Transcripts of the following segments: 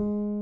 you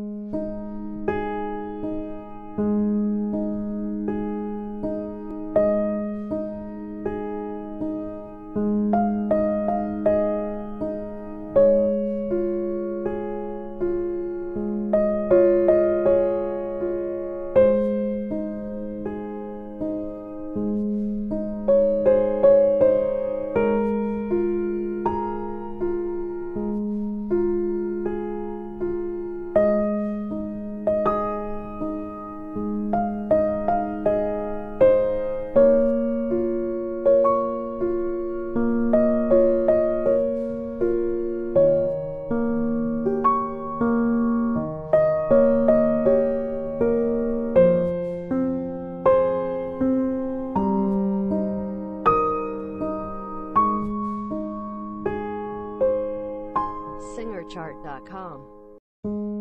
SingerChart.com.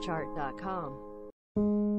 chart.com.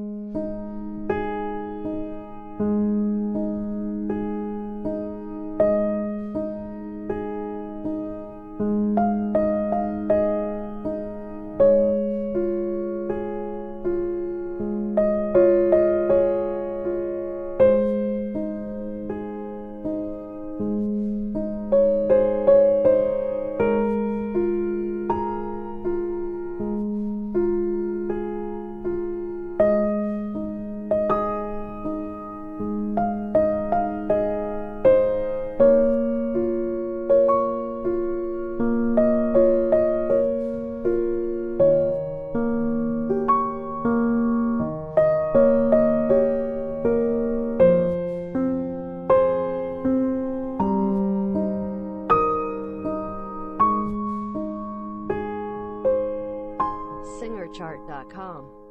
SingerChart.com